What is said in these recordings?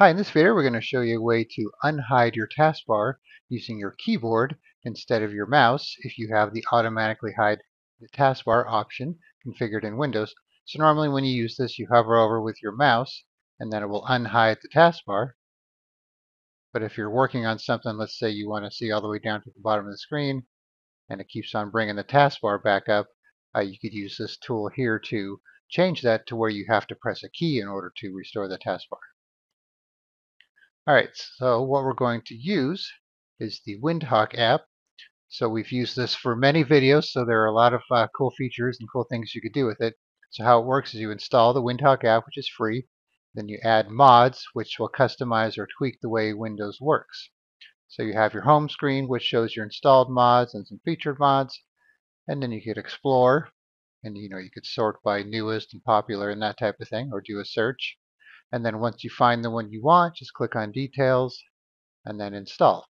Hi, in this video we're going to show you a way to unhide your taskbar using your keyboard instead of your mouse if you have the automatically hide the taskbar option configured in Windows. So normally when you use this you hover over with your mouse and then it will unhide the taskbar. But if you're working on something, let's say you want to see all the way down to the bottom of the screen and it keeps on bringing the taskbar back up, uh, you could use this tool here to change that to where you have to press a key in order to restore the taskbar. Alright, so what we're going to use is the Windhawk app. So we've used this for many videos, so there are a lot of uh, cool features and cool things you could do with it. So how it works is you install the Windhawk app, which is free. Then you add mods, which will customize or tweak the way Windows works. So you have your home screen, which shows your installed mods and some featured mods. And then you could explore, and you know you could sort by newest and popular and that type of thing, or do a search. And then once you find the one you want, just click on Details and then Install.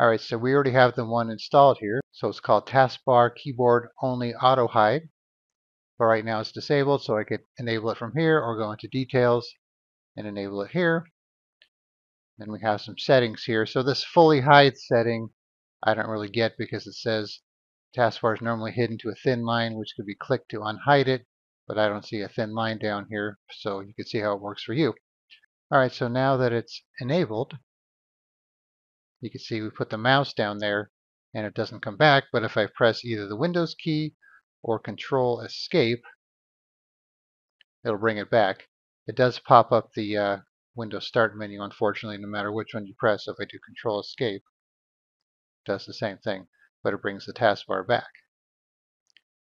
Alright, so we already have the one installed here. So it's called Taskbar Keyboard Only Auto Hide. But right now it's disabled, so I could enable it from here or go into Details and enable it here. Then we have some settings here. So this fully hide setting I don't really get because it says taskbar is normally hidden to a thin line which could be clicked to unhide it but I don't see a thin line down here, so you can see how it works for you. All right, so now that it's enabled, you can see we put the mouse down there and it doesn't come back, but if I press either the Windows key or Control Escape, it'll bring it back. It does pop up the uh, Windows Start menu, unfortunately, no matter which one you press. If I do Control Escape, it does the same thing, but it brings the taskbar back.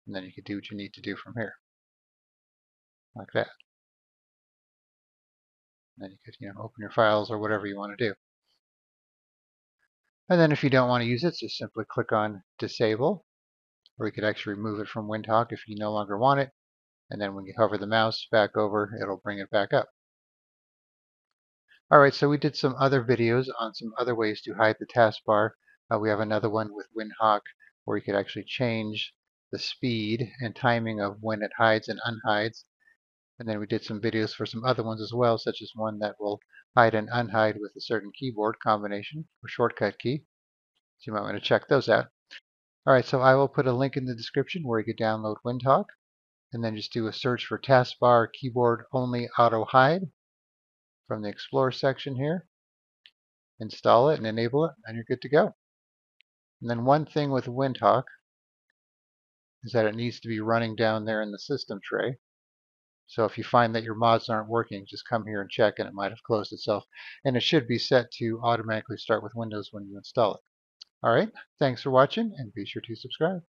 And then you can do what you need to do from here like that. then you could you know, open your files or whatever you want to do. And then if you don't want to use it, just simply click on Disable, or you could actually remove it from Windhawk if you no longer want it. And then when you hover the mouse back over, it'll bring it back up. Alright, so we did some other videos on some other ways to hide the taskbar. Uh, we have another one with Windhawk where you could actually change the speed and timing of when it hides and unhides. And then we did some videos for some other ones as well, such as one that will hide and unhide with a certain keyboard combination or shortcut key. So you might want to check those out. Alright, so I will put a link in the description where you can download Windhawk. And then just do a search for taskbar keyboard only auto hide from the Explore section here. Install it and enable it, and you're good to go. And then one thing with Windhawk is that it needs to be running down there in the system tray. So if you find that your mods aren't working, just come here and check and it might have closed itself. And it should be set to automatically start with Windows when you install it. Alright, thanks for watching and be sure to subscribe.